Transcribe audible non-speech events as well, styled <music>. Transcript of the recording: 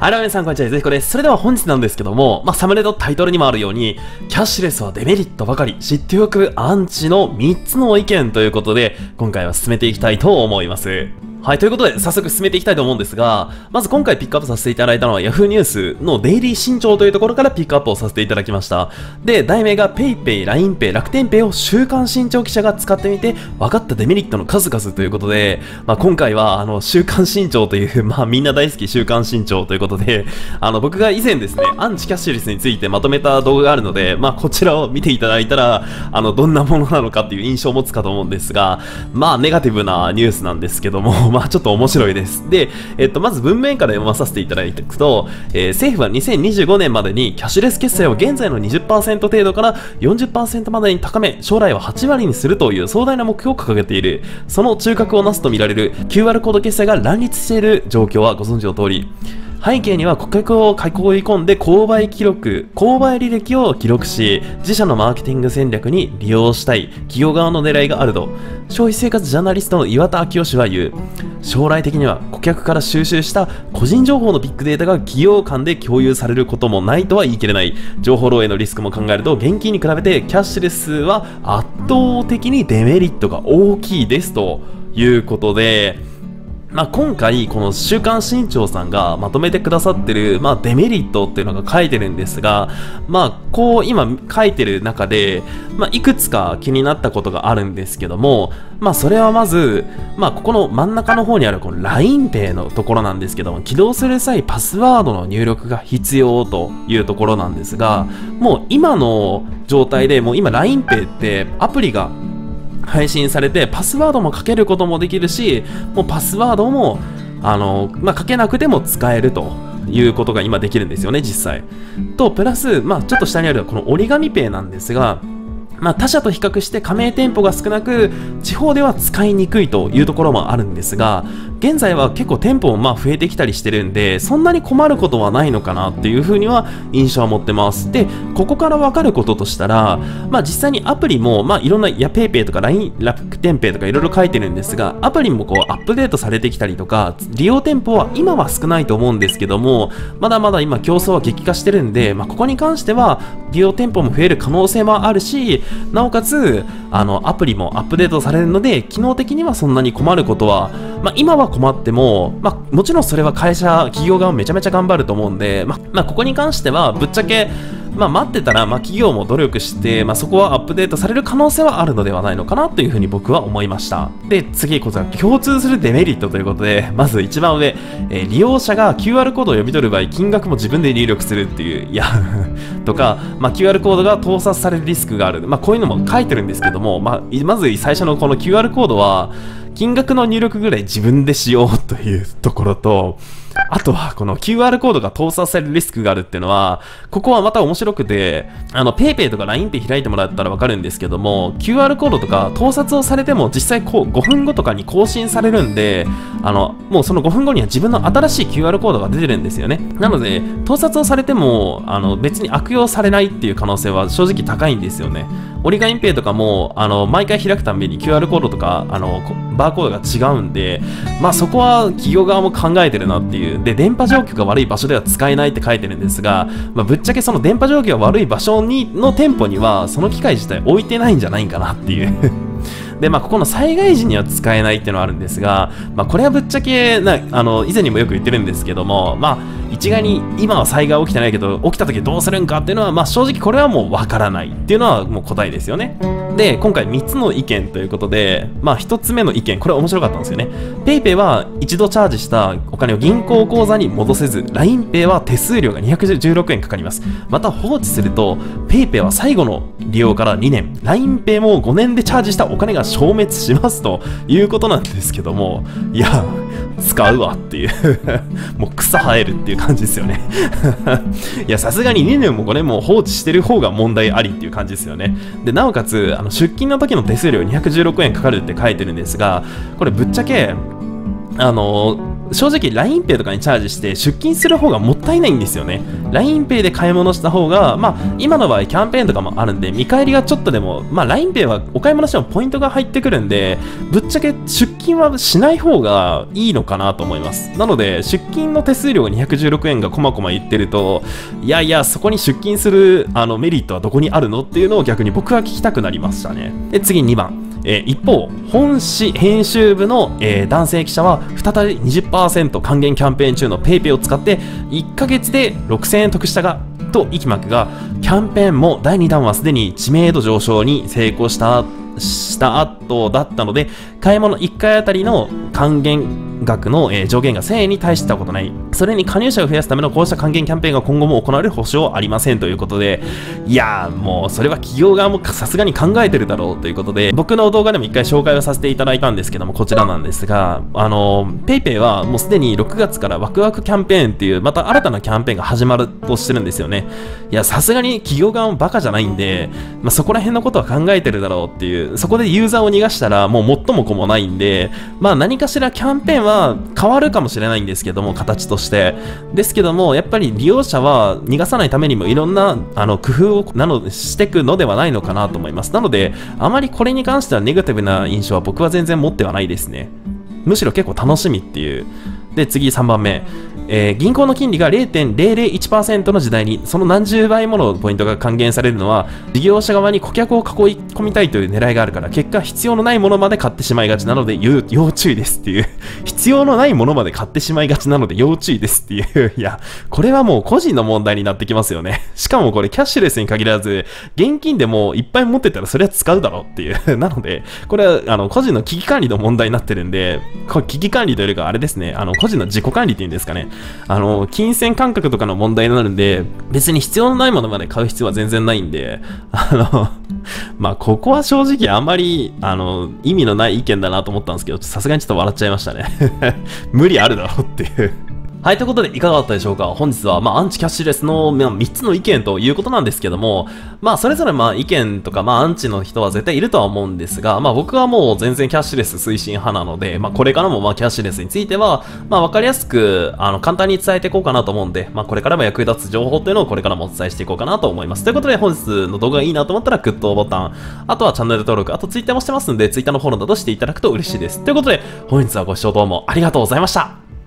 はい、皆さんこんにちは、ぜひこです。それでは本日なんですけども、まあ、サムネのタイトルにもあるように、キャッシュレスはデメリットばかり、知っておくアンチの3つの意見ということで、今回は進めていきたいと思います。はい、ということで、早速進めていきたいと思うんですが、まず今回ピックアップさせていただいたのは Yahoo ニュースのデイリー新潮というところからピックアップをさせていただきました。で、題名が PayPay、LINEPay、楽天 Pay を週刊新潮記者が使ってみて分かったデメリットの数々ということで、まあ、今回はあの週刊新潮という、<laughs> まあみんな大好き週刊新潮ということで、あの僕が以前ですね、アンチキャッシュレスについてまとめた動画があるので、まあこちらを見ていただいたら、あのどんなものなのかっていう印象を持つかと思うんですが、まあネガティブなニュースなんですけども、まあちょっと面白いです。で、えっと、まず文面から読まさせていただいていくと、えー、政府は2025年までにキャッシュレス決済を現在の20%程度から40%までに高め、将来は8割にするという壮大な目標を掲げている。その中核をなすとみられる QR コード決済が乱立している状況はご存知の通り、背景には顧客を囲い込んで購買記録、購買履歴を記録し、自社のマーケティング戦略に利用したい企業側の狙いがあると、消費生活ジャーナリストの岩田昭夫氏は言う。将来的には顧客から収集した個人情報のビッグデータが企業間で共有されることもないとは言い切れない。情報漏洩のリスクも考えると、現金に比べてキャッシュレスは圧倒的にデメリットが大きいですということで、まあ、今回、この週刊新潮さんがまとめてくださってる、まあ、デメリットっていうのが書いてるんですが、まあ、こう今書いてる中で、まあ、いくつか気になったことがあるんですけども、まあ、それはまず、まあ、ここの真ん中の方にあるこの LINEPay のところなんですけども、起動する際パスワードの入力が必要というところなんですが、もう今の状態でもう今 LINEPay ってアプリが配信されて、パスワードもかけることもできるし、もうパスワードも、あの、まあ、かけなくても使えるということが今できるんですよね、実際。と、プラス、まあ、ちょっと下にあるこの折り紙ペイなんですが、まあ、他社と比較して加盟店舗が少なく、地方では使いにくいというところもあるんですが、現在は結構店舗もまあ増えてきたりしてるんで、そんなに困ることはないのかなっていうふうには印象は持ってます。で、ここからわかることとしたら、まあ実際にアプリも、まあいろんな、や PayPay とか LINE、楽天ペイとかいろいろ書いてるんですが、アプリもこうアップデートされてきたりとか、利用店舗は今は少ないと思うんですけども、まだまだ今競争は激化してるんで、まあここに関しては利用店舗も増える可能性もあるし、なおかつ、あの、アプリもアップデートされるので、機能的にはそんなに困ることは、まあ今は困っても、まあ、もちろんそれは会社、企業側めちゃめちゃ頑張ると思うんで、まあ、まあ、ここに関しては、ぶっちゃけ、まあ、待ってたら、まあ、企業も努力して、まあ、そこはアップデートされる可能性はあるのではないのかなというふうに僕は思いました。で、次、こちら、共通するデメリットということで、まず一番上、えー、利用者が QR コードを読み取る場合、金額も自分で入力するっていう、いや <laughs> とか、まあ、QR コードが盗撮されるリスクがある。まあ、こういうのも書いてるんですけども、まあ、まず最初のこの QR コードは、金額の入力ぐらい自分でしようというところと、あとは、この QR コードが盗撮されるリスクがあるっていうのは、ここはまた面白くて、あの、PayPay とか LINEPay 開いてもらったらわかるんですけども、QR コードとか盗撮をされても実際こう5分後とかに更新されるんで、あの、もうその5分後には自分の新しい QR コードが出てるんですよね。なので、盗撮をされても、あの、別に悪用されないっていう可能性は正直高いんですよね。オリガインペイとかも、あの、毎回開くたびに QR コードとか、あの、バーコードが違うんで、まあそこは企業側も考えてるなっていうっていう。で、電波状況が悪い場所では使えないって書いてるんですが、まあ、ぶっちゃけその電波状況が悪い場所にの店舗には、その機械自体置いてないんじゃないかなっていうで、まあ、ここの災害時には使えないっていうのはあるんですが、まあ、これはぶっちゃけな、あの、以前にもよく言ってるんですけども、まあ、一概に今は災害起きてないけど、起きた時どうするんかっていうのは、まあ、正直これはもうわからないっていうのはもう答えですよね。で、今回3つの意見ということで、まあ、1つ目の意見、これ面白かったんですよね。PayPay は一度チャージしたお金を銀行口座に戻せず、LINEPay は手数料が216円かかります。また放置すると、PayPay は最後の利用から2年、LINEPay も5年でチャージしたお金が消滅しますということなんですけども、いや、使うわっていう <laughs> もう草生えるっていう感じですよね <laughs> いや、さすがに2年も5年も放置してる方が問題ありっていう感じですよね。で、なおかつ、あの出勤の時の手数料216円かかるって書いてるんですが、これぶっちゃけ、あの、正直 LINEPay とかにチャージして出勤する方がもったいないんですよね。LINEPay で買い物した方が、まあ、今の場合キャンペーンとかもあるんで、見返りがちょっとでも、まあ、LINEPay はお買い物してもポイントが入ってくるんで、ぶっちゃけ出勤はしない方がいいのかなと思います。なので、出勤の手数料が216円がこまこま言ってると、いやいや、そこに出勤するあのメリットはどこにあるのっていうのを逆に僕は聞きたくなりましたね。で、次2番。えー、一方、本誌編集部の、えー、男性記者は再び20%還元キャンペーン中の PayPay を使って1ヶ月で6000円得したがと息巻くがキャンペーンも第2弾はすでに知名度上昇に成功したした後だったので買い物1回あたりの還元額の、えー、上限が1000円に対したことない。それに加入者を増やすためのこうした還元キャンペーンが今後も行われる保証はありませんということで、いやーもうそれは企業側もさすがに考えてるだろうということで、僕の動画でも一回紹介をさせていただいたんですけども、こちらなんですが、あの、PayPay はもうすでに6月からワクワクキャンペーンっていう、また新たなキャンペーンが始まるとしてるんですよね。いや、さすがに企業側もバカじゃないんで、まあ、そこら辺のことは考えてるだろうっていう、そこでユーザーを逃がしたらもう最も子もないんで、まあ何かしらキャンペーンは変わるかもしれないんですけども、形として。ですけども、やっぱり利用者は逃がさないためにもいろんなあの工夫をなのしていくのではないのかなと思います。なので、あまりこれに関してはネガティブな印象は僕は全然持ってはないですね。むしろ結構楽しみっていう。で、次3番目。えー、銀行の金利が0.001%の時代に、その何十倍ものポイントが還元されるのは、事業者側に顧客を囲い込みたいという狙いがあるから、結果必要のないものまで買ってしまいがちなので、要注意ですっていう <laughs> 必要のないものまで買ってしまいがちなので要注意ですっていう <laughs> いや、これはもう個人の問題になってきますよね。<laughs> しかもこれキャッシュレスに限らず、現金でもいっぱい持ってたらそれは使うだろうっていうなので、これはあの個人の危機管理の問題になってるんで、これ危機管理というかあれですね、あの個人の自己管理っていうんですかね。あの、金銭感覚とかの問題になるんで、別に必要のないものまで買う必要は全然ないんで、あの、<laughs> まあ、ここは正直あんまり、あの、意味のない意見だなと思ったんですけど、さすがにちょっと笑っちゃいましたね。<laughs> 無理あるだろうっていう。はい、ということでいかがだったでしょうか？本日は、まあ、アンチキャッシュレスの、まあ、3つの意見ということなんですけども、まあ、それぞれ、まあ、意見とか、まあ、アンチの人は絶対いるとは思うんですが、まあ、僕はもう全然キャッシュレス推進派なので、まあ、これからも、まあ、キャッシュレスについては、まあ、わかりやすく、あの、簡単に伝えていこうかなと思うんで、まあ、これからも役立つ情報っていうのをこれからもお伝えしていこうかなと思います。ということで、本日の動画がいいなと思ったら、グッドボタン、あとはチャンネル登録、あとツイッターもしてますんで、ツイッターのフォローなどしていただくと嬉しいです。ということで、本日はご視聴どうもありがとうございました。